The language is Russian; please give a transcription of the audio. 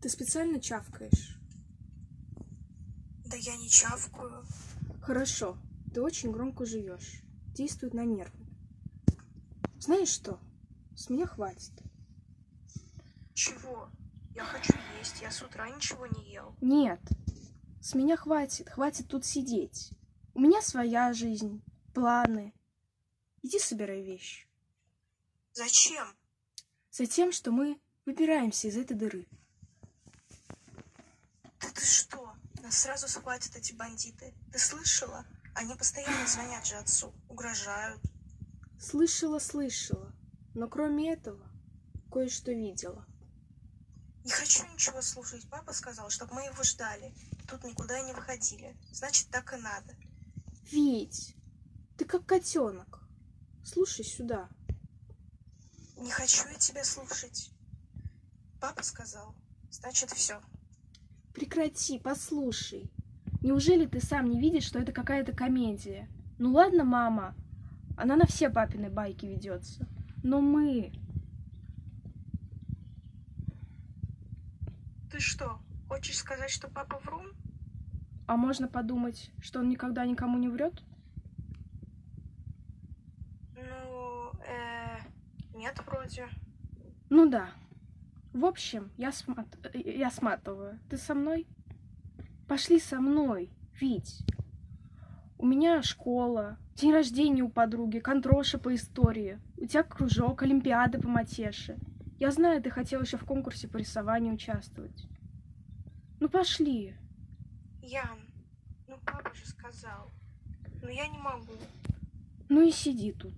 Ты специально чавкаешь? Да я не чавкаю. Хорошо, ты очень громко жуешь. Действует на нервы. Знаешь что? С меня хватит. Чего? Я хочу есть. Я с утра ничего не ел. Нет, с меня хватит. Хватит тут сидеть. У меня своя жизнь, планы. Иди собирай вещи. Зачем? Затем, что мы выбираемся из этой дыры. Да ты что? Нас сразу схватят эти бандиты. Ты слышала? Они постоянно звонят же отцу, угрожают. Слышала, слышала. Но кроме этого, кое-что видела. Не хочу ничего слушать. Папа сказал, чтобы мы его ждали. Тут никуда и не выходили. Значит, так и надо. Вить, ты как котенок. Слушай сюда. Не хочу я тебя слушать. Папа сказал. Значит, все. Прекрати, послушай. Неужели ты сам не видишь, что это какая-то комедия? Ну ладно, мама, она на все папины байки ведется. Но мы... Ты что, хочешь сказать, что папа врун? А можно подумать, что он никогда никому не врет? Ну, э, нет, вроде. Ну да. В общем, я, смат... я сматываю. Ты со мной? Пошли со мной, Вить. У меня школа, день рождения у подруги, контроша по истории. У тебя кружок, олимпиада по матеше. Я знаю, ты хотел еще в конкурсе по рисованию участвовать. Ну пошли. Ян, ну папа же сказал. Но я не могу. Ну и сиди тут.